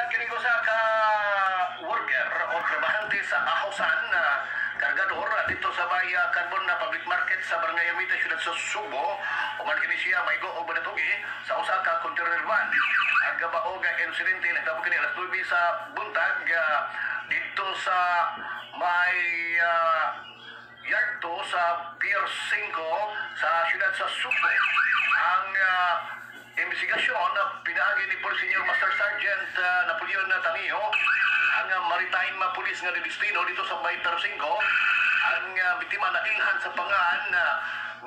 bisan kini ko sa ka worker o trabahante sa ahosan na uh, kargador dito sa may carbon na public market sa Barangay Amita siyudad sa Subo. O man kini siya may goog manatugi sa usa ka container van. Ang gabaog nga insidente nagtapos kini alas 9 sa buntag ah, dito sa may ah, uh, yard to sa Pier 5 sa siyudad sa Subo. Ang uh, investigasyon na pinaagi ni Police Senior Master Sergeant ah, Napoleon Tanio ang ah, Maritime Police nga destino dito sa Bay 5 ang ah, biktima na ilhan sa pangan na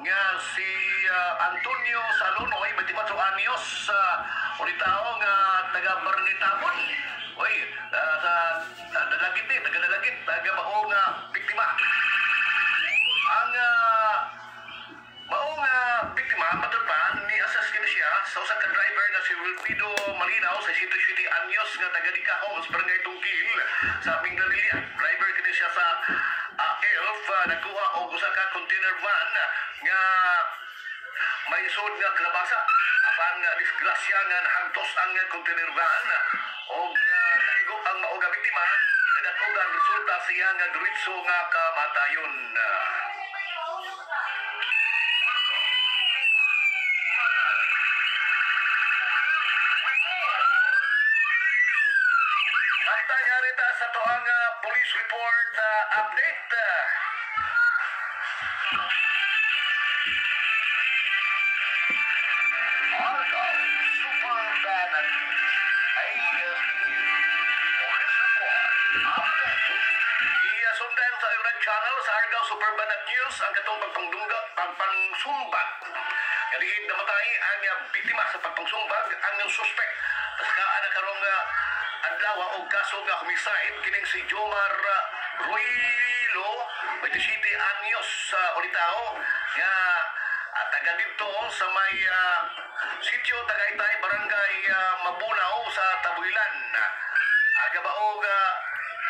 nga si ah, Antonio Salonoy, biktima sa Anyos, uh, ulitao nga taga Barnitabon. Oy, ah, sa uh, dalagit ni, taga dalagit, taga mao nga biktima. Ang uh, Driver kini siya sa uh, ELF uh, nagkuha og usa ka container van nga may sud nga kalabasa apan nga disgrasya nga nahagtos ang nga container van og uh, naigo ang mao nga biktima nadatugan resulta siya nga diretso nga kamatayon. Uh, sa toang uh, police report uh, update. Uh, Channel sa Argyle Super Banat News ang katong pagpangdungga pagpangsumbat. Kaliid namatay ang biktima sa pagpangsumbag ang suspect. Paskaan na karong uh, adlaw og kaso nga homicide kining si Jomar uh, Ruilo 27 anyos sa Olitao nga at taga dito sa may uh, sitio Tagaytay barangay uh, Mabunaw sa Tabuilan. Aga baog uh,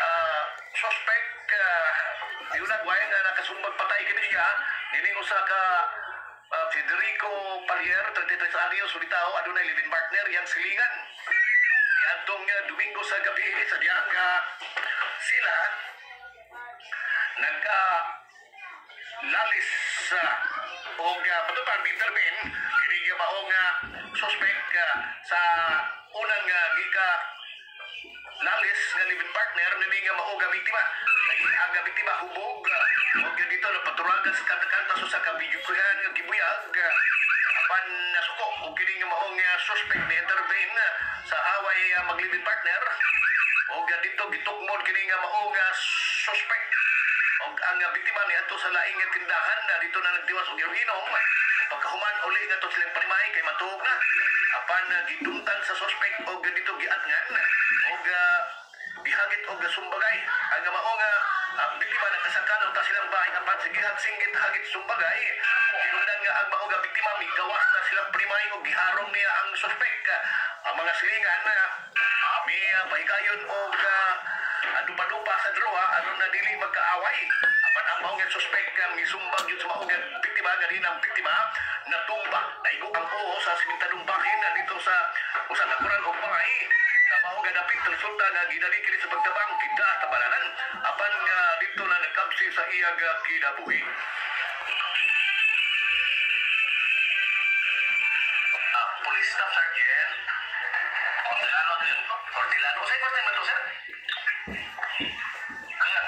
uh, suspect uh, yun nagway nga nakasumbag patay kini siya nining usa ka uh, Federico Palier 33 anyos Olitao adunay living partner yang silingan Adtong uh, Domingo sa gabi sa diyang uh, sila nagka lalis sa uh, og uh, patupang intervene kini nga maong uh, suspect uh, sa unang uh, gika lalis nga living partner nini nga mao nga biktima. Ang uh, biktima hubog. Uh, og dito na paturagan sa kanta-kanta so sa kabiyukuhan nga gibuyag uh, apan nasuko og kini nga maong uh, suspect ni intervene uh, sa away uh, mag-living partner. Og uh, dito gitukmod kini nga mao nga suspect. Og ang uh, biktima ni ato sa laing nga tindahan na dito na nagtiwas og inom pagkahuman uli nga to silang parimay kay matuog na. Apan uh, gidungtan sa suspect og uh, dito giatngan og uh, gihagit og sumbagay. Ang mao nga ang biktima nakasakal ta silang bahay apan sige singgit hagit sumbagay kinundan nga ang mao nga biktima migawas na silang primay og giharong niya ang suspect. Ang mga silingan na mi uh, pahigayon og uh, dupa-dupa sa droha aron na dili magkaaway? Apan ang mao nga suspect nga misumbag yun sa mao nga biktima nga dinang biktima natumba. Naigo ang oo sa simintadong bahin na dito sa usa ka kuran og bahay sa mao nga dapit resulta nga ginali kini sa pagtabang kita tabalanan apan nga dito na nagkabsi sa iyag uh, kinabuhi Ah, Police Staff Sergeant Ortilano din. Ortilano. Sa first time ba to, sir? Kaya,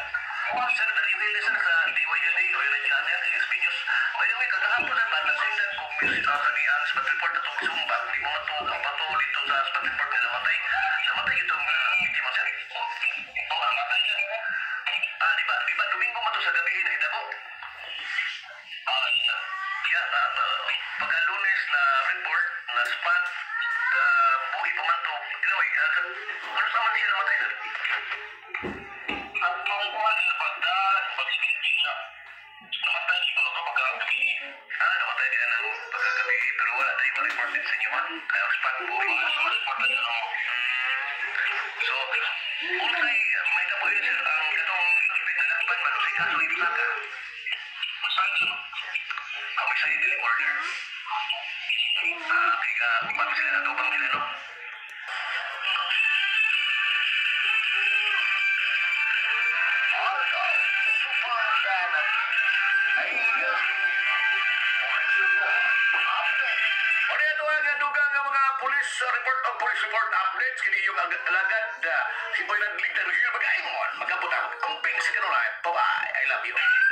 oh, sir, nag-email sir sa DYLA o Iran Channel, ASP News. By the way, kagahapon na ba, nasundan ko may uh, kaniyang spot report na itong sumbag, di mo mato, ang bato dito sa spot report na namatay. Namatay itong uh, biktima, sir. Oo, namatay siya. Ah, di ba, di ba, Domingo mo to sa gabi, sa man siya namatay na? Ang mga kuman na pagdaan, pag-ibigin siya. Namatay siguro ko pagkagabi. Ah, namatay din ng pagkagabi, pero wala tayong ma-report din sa inyo, man. Kaya ang spot buhi. Sa spot na ano. So, ulay, may nabuhin sir, ang itong suspect na lakban man, sa kaso Ano yan ang duga nga mga police uh, report o police report updates kini yung ag- alagad uh, si Boy Naglig na Hill Magaimon magkabutang kumping sa kanunay. Bye-bye. I love you.